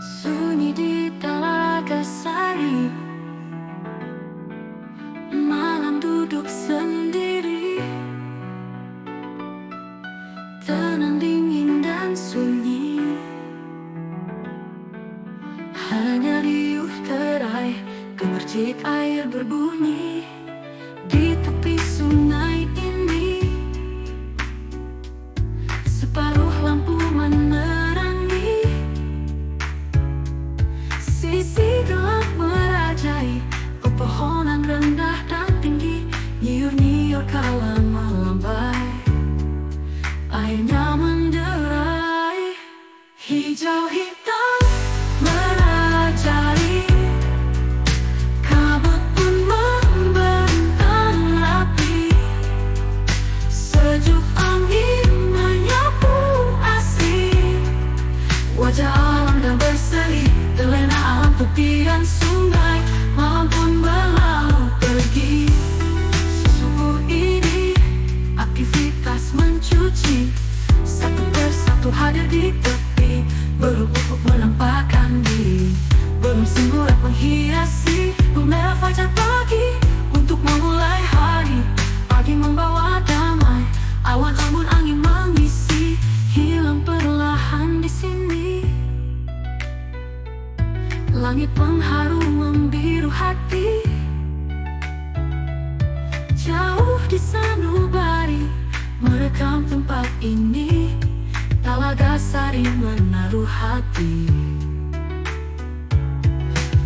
Sunyi di telaga sari. Malam duduk sendiri. Tenang dingin dan sunyi. Hanya riuh terai Gemercik air berbunyi calam Langit pengharu membiru hati. Jauh di sanubari Merekam tempat ini. Talaga sari menaruh hati.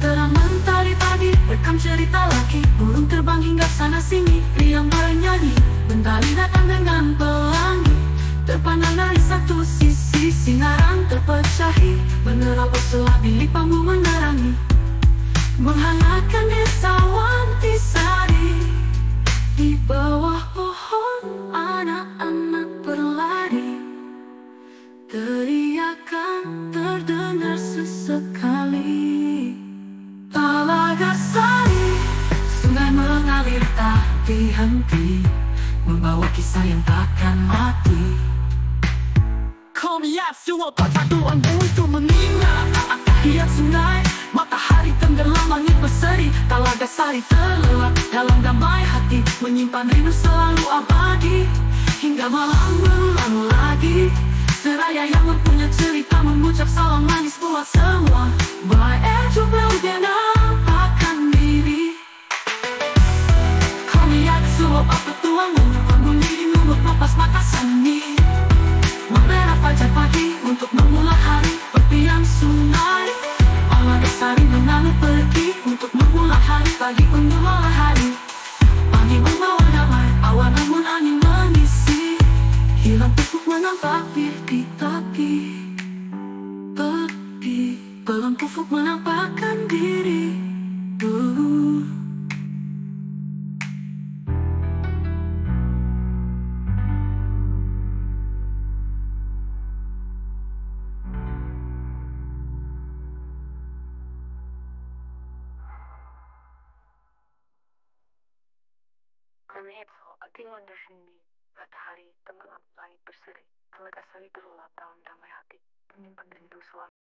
Terang mentari pagi Rekam cerita lagi Burung terbang hingga sana sini Riang bernyanyi. Bentali datang dengan pelangi. Terpandang dari satu sisi Sinarang terpecahi. Menerap selagi panggung menerangi Menghangatkan desa Wantisari. Di bawah pohon Anak-anak berlari. Teriakan terdengar sesekali. Talaga Sari. Sungai mengalir tak dihenti Membawa kisah yang takkan mati. Komiatsu persatuan untuk mengingat. Kiat Sari terlelap dalam damai hati Menyimpan rindu selalu abadi. Hingga malam berlalu lagi. Seraya yang mempunyai cerita Mengucap salam manis buat semua. Baik coba udah nampakkan diri. Komiatsu apa petuang Membunyi di lumut lepas mata seni. Memerah fajar pagi untuk memulai hari Perpian sungai Belum pupuk menampakkan diri sini. Matahari tenggelam langit berseri. Telaga sari berulap dalam damai hati. Menyimpan rindu selalu